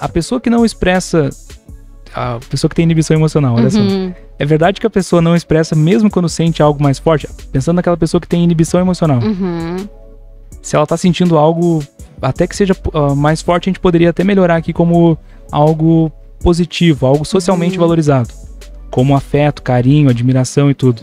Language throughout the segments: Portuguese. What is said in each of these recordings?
a pessoa que não expressa. A pessoa que tem inibição emocional, olha só. Uhum. É verdade que a pessoa não expressa mesmo quando sente algo mais forte? Pensando naquela pessoa que tem inibição emocional. Uhum. Se ela tá sentindo algo, até que seja ah, mais forte, a gente poderia até melhorar aqui como algo positivo, algo socialmente Uhum. valorizado. Como afeto, carinho, admiração e tudo.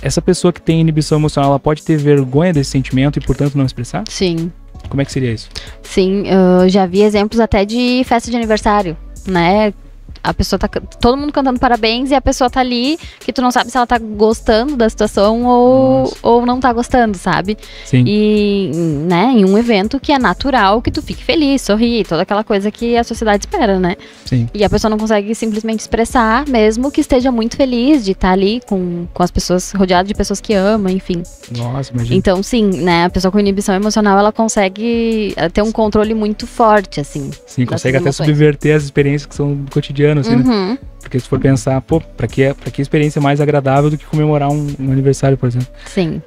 Essa pessoa que tem inibição emocional, ela pode ter vergonha desse sentimento e, portanto, não expressar? Sim. Como é que seria isso? Sim, já vi exemplos até de festa de aniversário, né? A pessoa tá. Todo mundo cantando parabéns e a pessoa tá ali que tu não sabe se ela tá gostando da situação ou, Nossa. ou não tá gostando, sabe? Sim. E, né, em um evento que é natural que tu fique feliz, sorri, toda aquela coisa que a sociedade espera, né? Sim. E a pessoa não consegue simplesmente expressar, mesmo que esteja muito feliz de estar ali com, com as pessoas, rodeado de pessoas que ama, enfim. Nossa, imagina. Então, sim, né, a pessoa com inibição emocional, ela consegue eh, ter um controle muito forte, assim. Sim, consegue até emoções. subverter as experiências que são do cotidiano, assim, né? Uhum, Porque se for pensar, pô, pra que, pra que experiência mais agradável do que comemorar um, um aniversário, por exemplo? sim,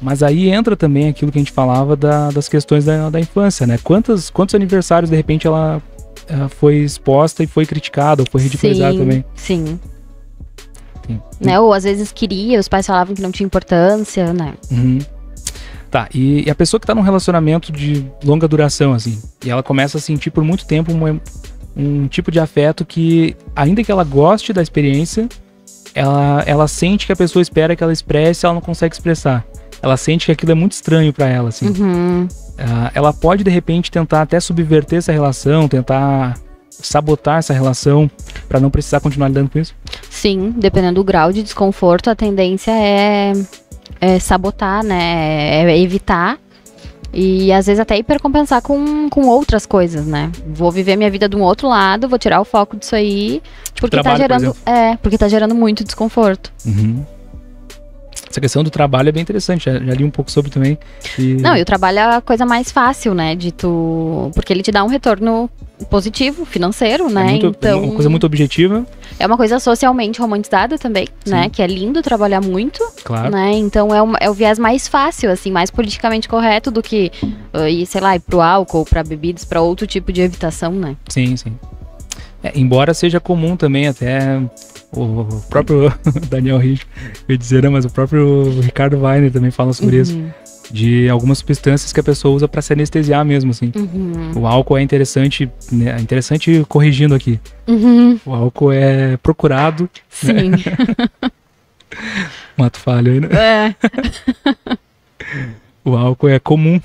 Mas aí entra também aquilo que a gente falava da- das questões da, da infância, né? Quantos, quantos aniversários, de repente, ela, ela foi exposta e foi criticada, ou foi ridicularizada sim, também? sim. Sim. Né, ou às vezes queria, os pais falavam que não tinha importância, né? Uhum. Tá, e, e a pessoa que tá num relacionamento de longa duração, assim, e ela começa a sentir por muito tempo uma- um tipo de afeto que, ainda que ela goste da experiência, ela, ela sente que a pessoa espera que ela expresse, ela não consegue expressar. Ela sente que aquilo é muito estranho pra ela, assim. Uhum, Ah, ela pode, de repente, tentar até subverter essa relação, tentar sabotar essa relação pra não precisar continuar lidando com isso? sim, dependendo do grau de desconforto, a tendência é, é sabotar, né? É evitar. E às vezes até hipercompensar com, com outras coisas, né? Vou viver minha vida de um outro lado, vou tirar o foco disso aí. Porque tá trabalho, por gerando. É, porque tá gerando muito desconforto. Uhum. Essa questão do trabalho é bem interessante, já, já li um pouco sobre também. E... Não, e o trabalho é a coisa mais fácil, né? De tu. Porque ele te dá um retorno positivo, financeiro, é né? muito- é então. uma coisa muito objetiva, É uma coisa socialmente romantizada também, né? Que é lindo trabalhar muito, claro. né? Então é, uma- é o viés mais fácil, assim, mais politicamente correto do que ah, ir, sei lá, ir pro álcool, pra bebidas, pra outro tipo de evitação, né? Sim, sim. É, embora seja comum também, até o próprio Daniel Rich, eu ia dizer, né, mas o próprio Ricardo Weiner também fala sobre isso, Uhum, de algumas substâncias que a pessoa usa pra se anestesiar mesmo, assim. uhum, O álcool é interessante, né, é interessante corrigindo aqui. uhum, O álcool é procurado, sim. mato falho aí, né? é. O álcool é comum,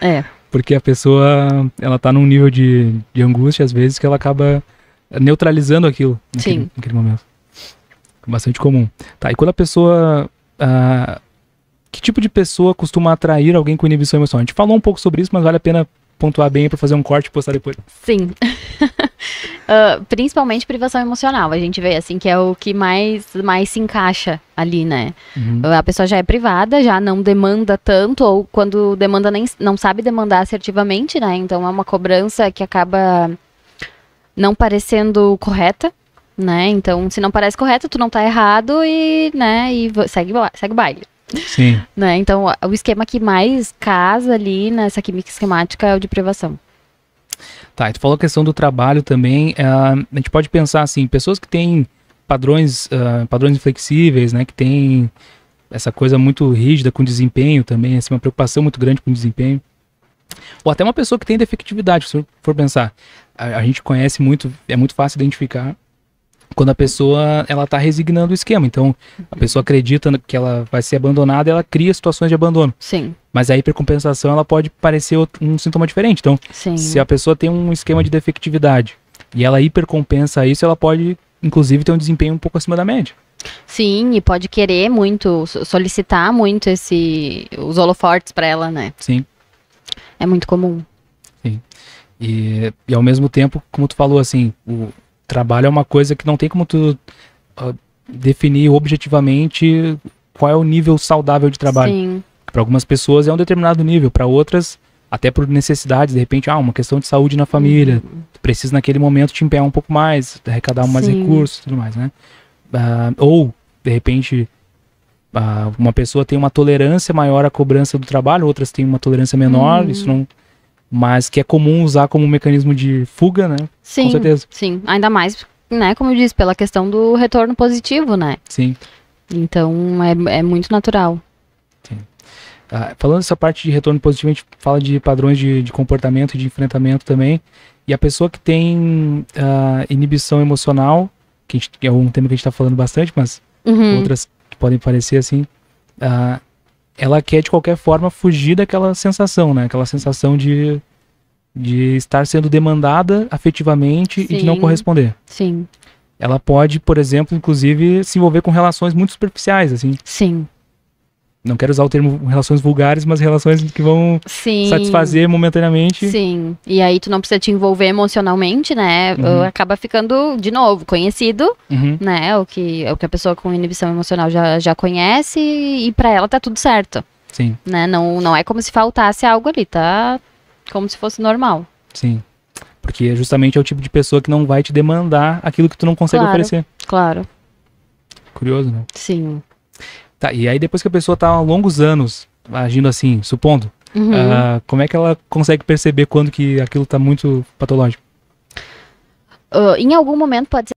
É. porque a pessoa, ela tá num nível de, de angústia, às vezes, que ela acaba neutralizando aquilo naquele, Sim. naquele momento. Bastante comum. Tá, e quando a pessoa... ah, que tipo de pessoa costuma atrair alguém com inibição emocional? A gente falou um pouco sobre isso, mas vale a pena pontuar bem pra fazer um corte e postar depois. Sim. Ah, principalmente privação emocional. A gente vê assim que é o que mais, mais se encaixa ali, né? Uhum. A pessoa já é privada, já não demanda tanto, ou quando demanda nem não sabe demandar assertivamente, né? Então é uma cobrança que acaba não parecendo correta, né? Então, se não parece correta, tu não tá errado e, né, e segue, segue o baile. Sim. Né? Então, o esquema que mais casa ali nessa química esquemática é o de privação. Tá, e tu falou a questão do trabalho também. ah, a gente pode pensar assim, pessoas que têm padrões, ah, padrões inflexíveis, né? Que têm essa coisa muito rígida com desempenho também, assim, uma preocupação muito grande com desempenho. Ou até uma pessoa que tem defectividade, se for pensar. A, a gente conhece muito, é muito fácil identificar quando a pessoa ela tá resignando o esquema. Então, a pessoa acredita que ela vai ser abandonada, ela cria situações de abandono. Sim, Mas a hipercompensação ela pode parecer outro- um sintoma diferente. Então, sim. se a pessoa tem um esquema de defectividade e ela hipercompensa isso, ela pode, inclusive, ter um desempenho um pouco acima da média. Sim, e pode querer muito, so- solicitar muito esse, os holofortes pra ela, né? Sim. É muito comum. E, e ao mesmo tempo, como tu falou, assim, o trabalho é uma coisa que não tem como tu ah, definir objetivamente qual é o nível saudável de trabalho. Sim, Para algumas pessoas é um determinado nível, para outras, até por necessidades, de repente, ah, uma questão de saúde na família, tu precisa naquele momento te empenhar um pouco mais, arrecadar mais Sim. recursos e tudo mais, né? Ah, ou, de repente, ah, uma pessoa tem uma tolerância maior à cobrança do trabalho, outras têm uma tolerância menor, Uhum. isso não, mas que é comum usar como um mecanismo de fuga, né? Sim, Com certeza. sim. Ainda mais, né, como eu disse, pela questão do retorno positivo, né? Sim. Então, é, é muito natural. Ah, falando dessa parte de retorno positivo, a gente fala de padrões de, de comportamento e de enfrentamento também. E a pessoa que tem ah, inibição emocional, que, a gente- que é um tema que a gente está falando bastante, mas Uhum. outras podem parecer assim, ah, ela quer de qualquer forma fugir daquela sensação, né? Aquela sensação de, de estar sendo demandada afetivamente e de não Sim. corresponder. Sim, Ela pode, por exemplo, inclusive, se envolver com relações muito superficiais, assim. sim, Não quero usar o termo relações vulgares, mas relações que vão sim. satisfazer momentaneamente. Sim, e aí tu não precisa te envolver emocionalmente, né? Uhum. Acaba ficando, de novo, conhecido, Uhum, né? O que, o que a pessoa com inibição emocional já, já conhece e pra ela tá tudo certo, sim, né? Não, não é como se faltasse algo ali, tá? Como se fosse normal. sim. Porque justamente é o tipo de pessoa que não vai te demandar aquilo que tu não consegue Claro. oferecer. Claro, Curioso, né? sim. Tá, e aí depois que a pessoa tá há longos anos agindo assim, supondo, Uhum. ah, como é que ela consegue perceber quando que aquilo tá muito patológico? Ah, em algum momento pode ser